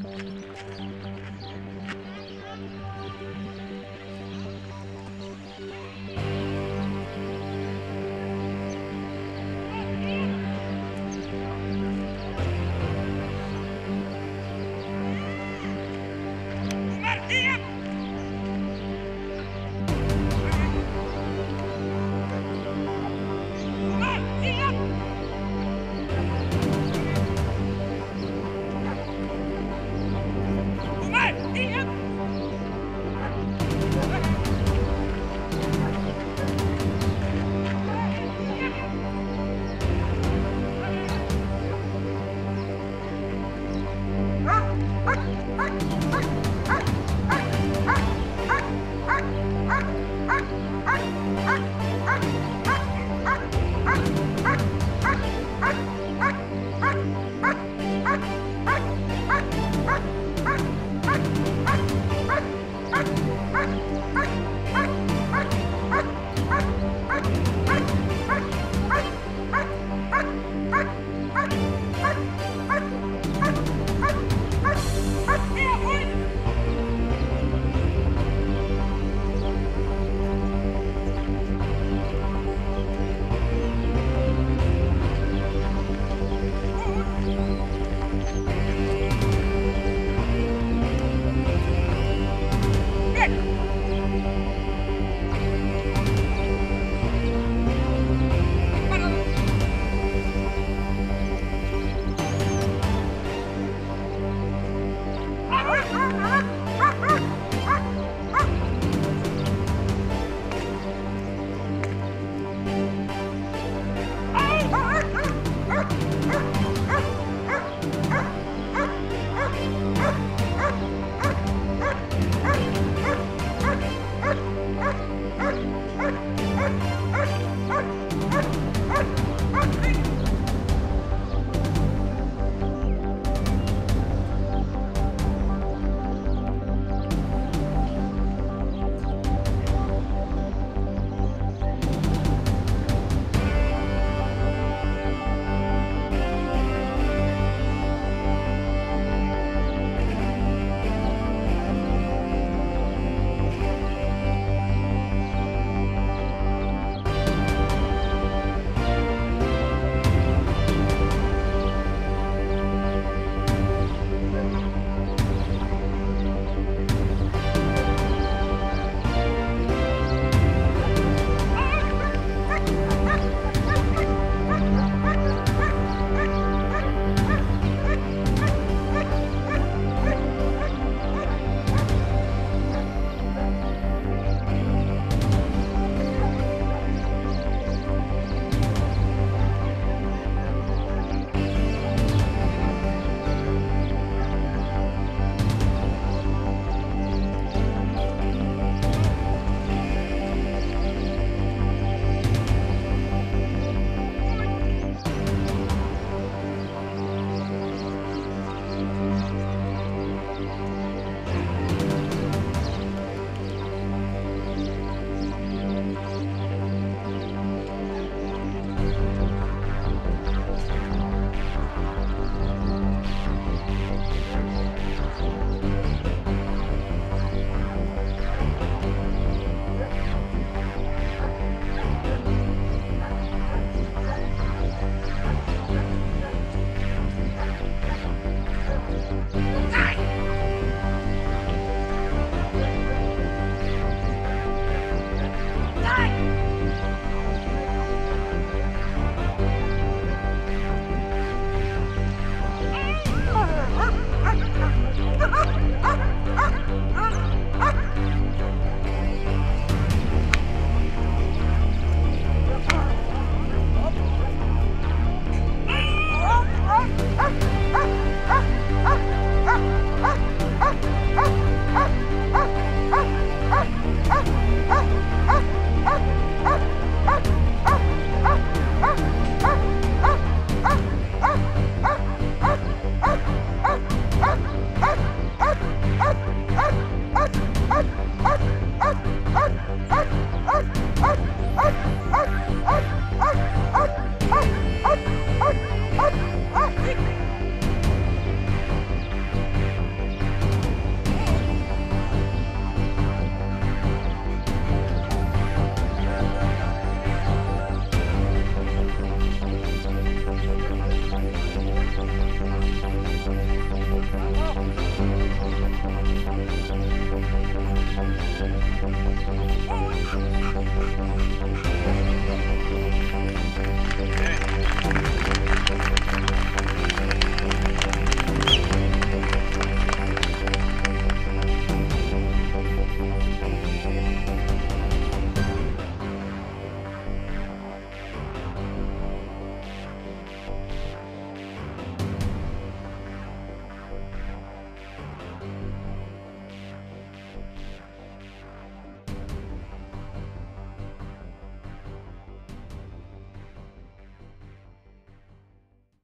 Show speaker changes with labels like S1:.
S1: Thank you. Ha!